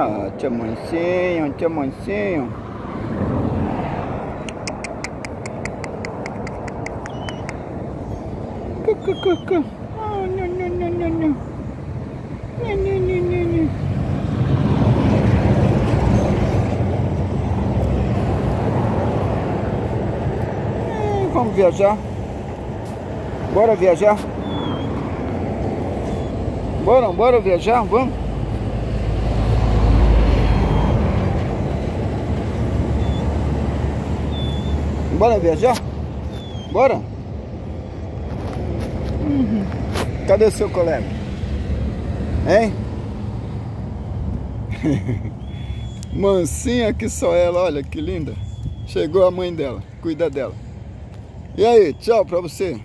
Ah, tia Mancinho, tia Mancinho. Cucucucu. Oh, não, não, não, não, não. Não, não, não, não, não. Vamos viajar? Bora viajar? Bora, bora viajar? Vamos? Bora viajar? Bora? Uhum. Cadê o seu colega? Hein? Mansinha que só ela, olha que linda. Chegou a mãe dela, cuida dela. E aí, tchau pra você.